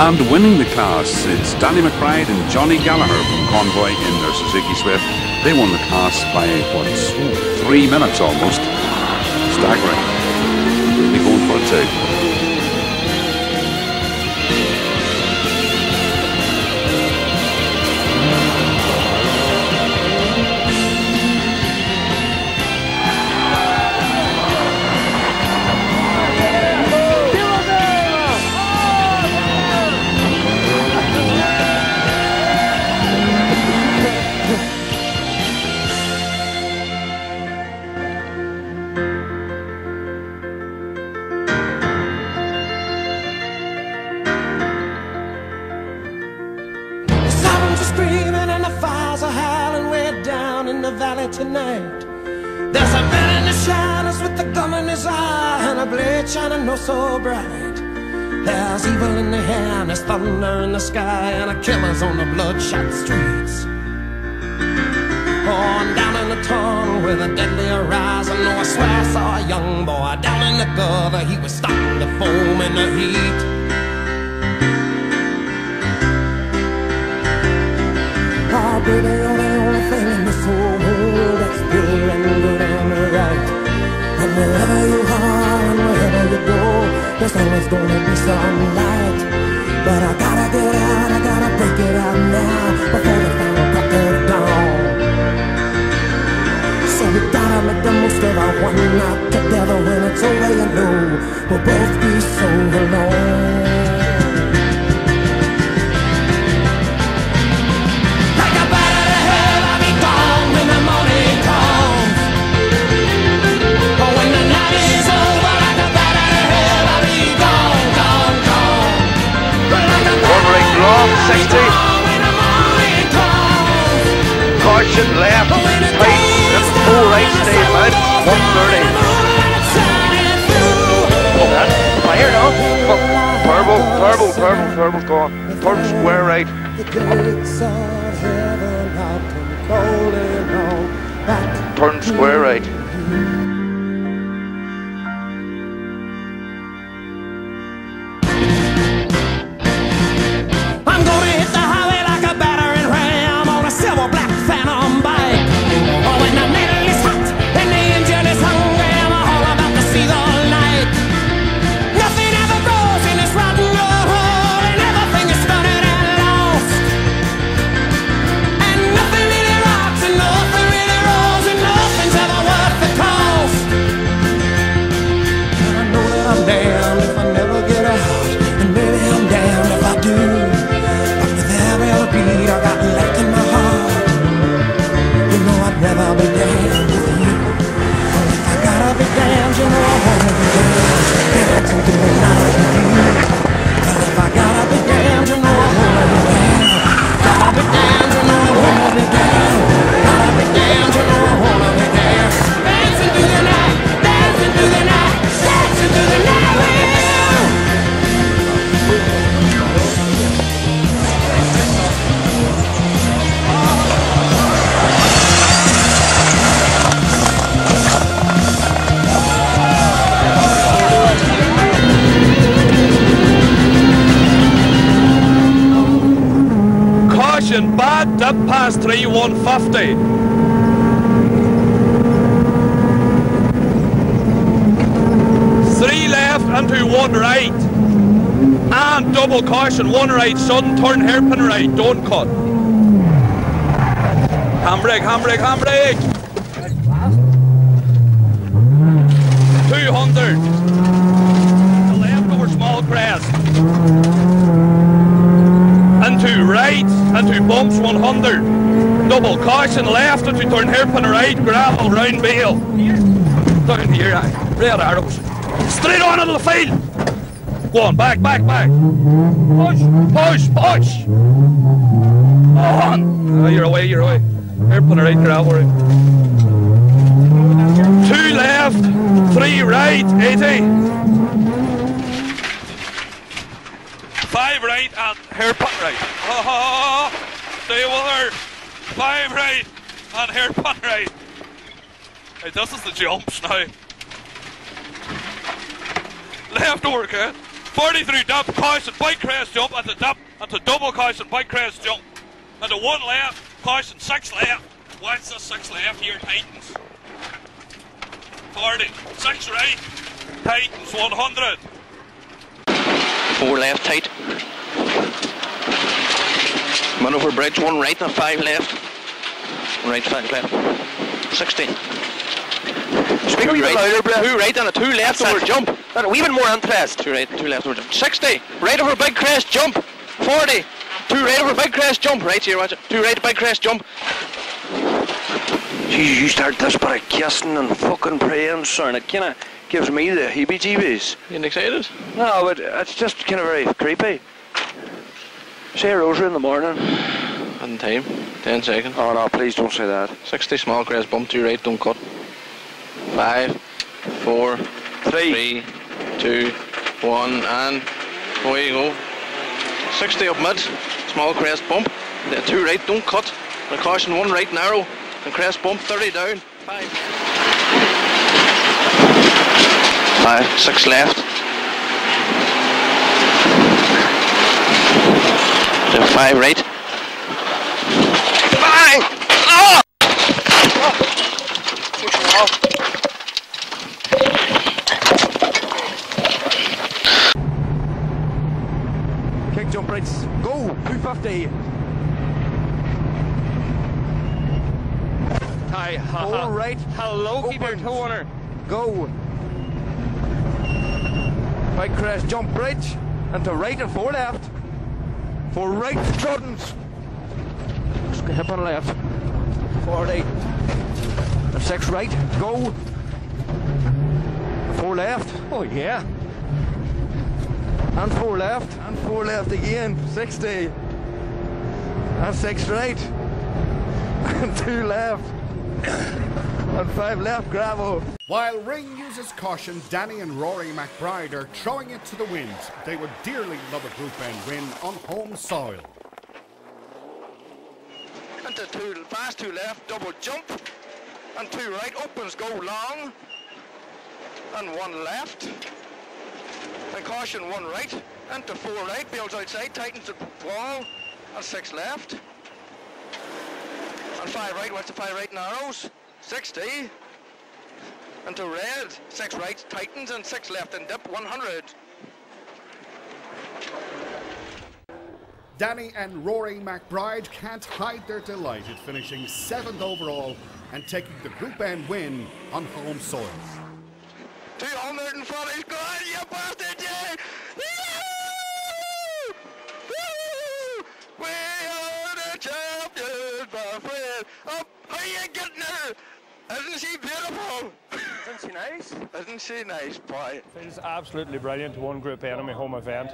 And winning the class, it's Danny MacBride and Johnny Gallagher from Convoy in their Suzuki Swift. They won the class by, what, three minutes almost. Staggering. Really going for too. There's a man in the shadows with a gun in his eye and a blade shining no so bright. There's evil in the air and there's thunder in the sky and a killer's on the bloodshot streets. Oh, down in the tunnel with a deadly horizon, oh, I swear I saw a young boy down in the gutter. He was starting to foam in the heat. There's always gonna be some light. But I gotta get out, I gotta break it out now before the final crack of dawn. So we gotta make the most of our one night together when it's over, you know we'll both be so alone. 60. gone when the morning comes. Caution left, tight, and full right, stay mid, 130. moonlight shining through. Oh, that's fire now. Purple, purple, purple, purple, go on. Turn square right. Turn square right. Dip past 3 150. Three left into one right. And double caution, one right, sudden turn, hairpin right, don't cut. Handbrake, handbrake, handbrake. 200. The left over small crest. Right, into bumps 100. Double caution left into turn hairpin right, gravel round bale. Down here, aye. Red arrows. Straight on into the field. Go on, back, back, back. Push, push, push. On. Oh, you're away, you're away. Hairpin right, gravel right. Two left, three right, 80. Five right and hairpin right. Oh, stay with her. Five right and hairpin right. Hey, this is the jumps now. Left okay? 43 dip, caution, bike crest jump, and the dip, and the double caution, bike crest jump. And the one left, caution, six left. What's the six left here, tightens. 40, six right, tightens 100. Four left tight. One over bridge, one right and five left. Right, five left. 16. Speak a wee bit louder, Brett. Two right and a two left That's over it. jump. Got a wee bit more interest. Two right, two left over jump. 60. Right over big crest jump. 40. Two right over big crest jump. Right here, watch it. Two right big crest jump. Jeez, you start this by kissing and fucking praying, son. It kind of gives me the heebie-jeebies. You excited? No, but it's just kind of very creepy. Say a rosary in the morning. On time. 10 seconds. Oh no, please don't say that. 60 small crest bump. Two right, don't cut. Five, four, Three. three, two, one, and away you go. 60 up mid, small crest bump. The two right, don't cut. And caution, one right narrow, and crest bump, 30 down. Five. Five, six left. So five right. Bang! Oh! Kick jump rates. Go! 250. Hi, All right. Hello, keep your Opens. toe on her. Go. Bike crash jump bridge. And to right and four left. Four right Jordans. Hip on left. 40. And six right. Go. Four left. Oh yeah. And four left. And four left again. 60. And six right. And two left. And five left gravel. While Ring uses caution, Danny and Rory MacBride are throwing it to the wind. They would dearly love a Group N win on home soil. And to two fast, two left, double jump. And two right, opens go long. And one left. And caution, one right. And to four right, builds outside, tightens the wall. And six left. And five right, watch the five right narrows. 60. And to red, six right, tightens, and six left and dip, 100. Danny and Rory MacBride can't hide their delight at finishing seventh overall and taking the Group N win on home soil. 240 good, you bastard, she beautiful? Isn't she nice? Isn't she nice, boy? It is absolutely brilliant to one Group N in my home event.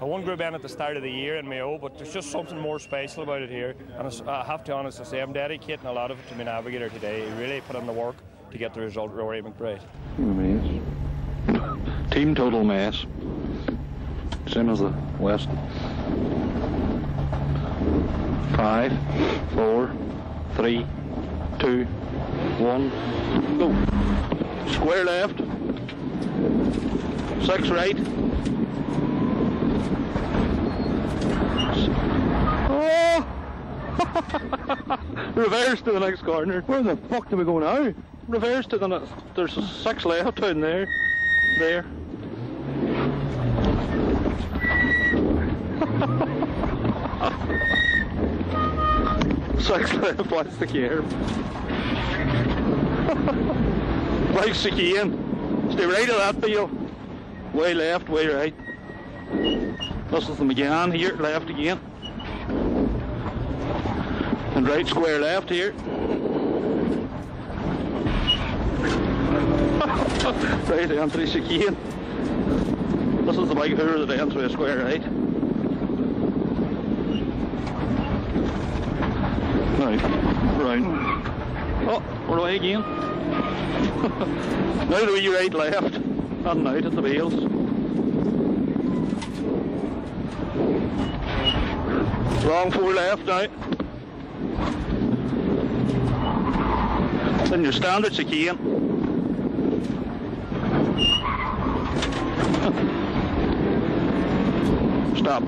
I won Group N at the start of the year in Mayo, but there's just something more special about it here. And I have to honestly say, I'm dedicating a lot of it to my navigator today. He really put in the work to get the result, Rory MacBride. Mess. Team total mass. Same as the West. Five, four, three, two, one, go. Square left. Six right. Oh! Reverse to the next corner. Where the fuck do we go now? Reverse to the next. There's a six left down there. There. six left. What's the gear? like chicane. Stay right of that field. Way left, way right. This is the again here, left again. And right square left here. right entry chicane. This is the big hoor that ends with a square right. Right, round. Oh, we're away again. now the wee right left. And out at the wheels. Wrong four left now. Then your standard chicane. Stop.